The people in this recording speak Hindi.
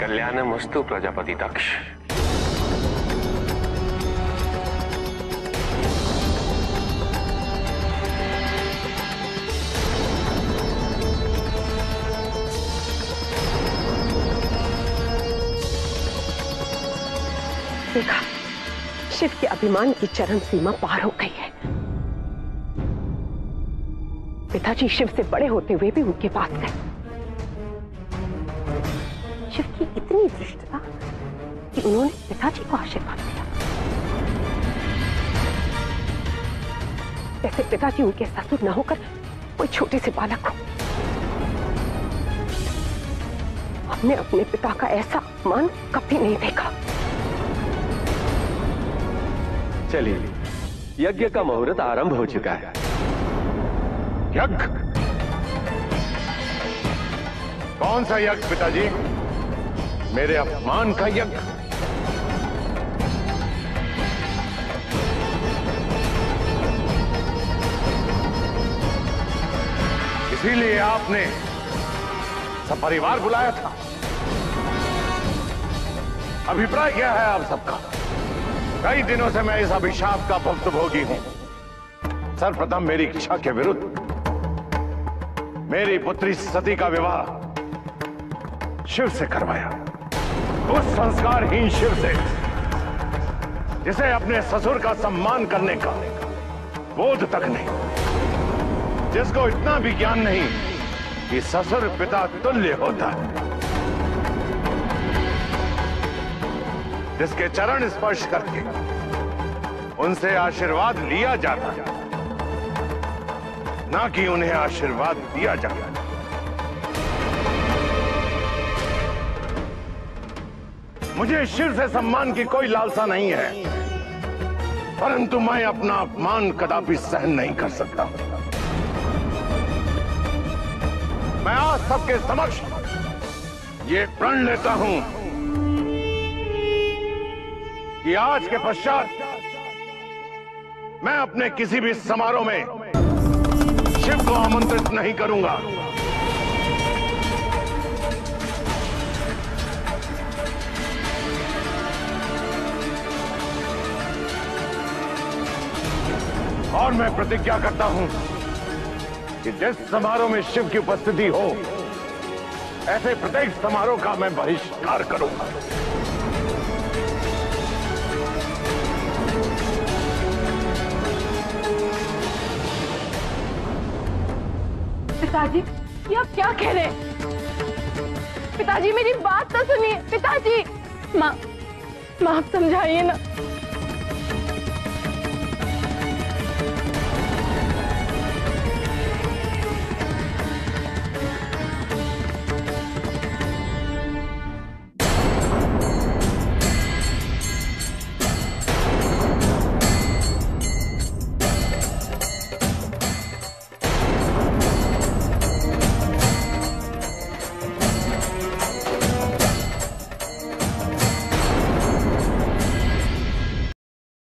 कल्याणमस्तु प्रजापति दक्ष। देखा, शिव के अभिमान की चरम सीमा पार हो गई है। पिताजी शिव से बड़े होते हुए भी उनके पास गए शिव की इतनी दृष्टता कि उन्होंने पिताजी को आशीर्वाद दिया। जैसे पिताजी उनके ससुर न होकर कोई छोटे से बालक हो। हमने अपने पिता का ऐसा अपमान कभी नहीं देखा। चलिए यज्ञ का मुहूर्त आरंभ हो चुका है। यज्ञ? कौन सा यज्ञ पिताजी? मेरे अपमान का यज्ञ। इसीलिए आपने सब परिवार बुलाया था। अभिप्राय क्या है आप सबका? कई दिनों से मैं इस अभिशाप का भक्त भोगी हूँ। सर्वप्रथम मेरी इच्छा के विरुद्ध मेरी पुत्री सती का विवाह शिव से करवाया। उस संस्कारहीन शिव से। जिसे अपने ससुर का सम्मान करने का बोध तक नहीं। जिसको इतना भी ज्ञान नहीं कि ससुर पिता तुल्य होता है। जिसके चरण स्पर्श करके उनसे आशीर्वाद लिया जाता है। ना कि उन्हें आशीर्वाद दिया जाता मुझे शिव से सम्मान की कोई लालसा नहीं है। परंतु मैं अपना अपमान कदापि सहन नहीं कर सकता। मैं आज सबके समक्ष ये प्रण लेता हूँ कि आज के पश्चात मैं अपने किसी भी समारोह में शिव को आमंत्रित नहीं करूँगा। और मैं प्रतिज्ञा करता हूँ कि जिस समारोह में शिव की उपस्थिति हो, ऐसे प्रत्येक समारोह का मैं बहिष्कार करूँगा। पिताजी, ये आप क्या कह रहे हैं? पिताजी, मेरी बात तो सुनिए। पिताजी! माँ माँ, आप समझाइए ना।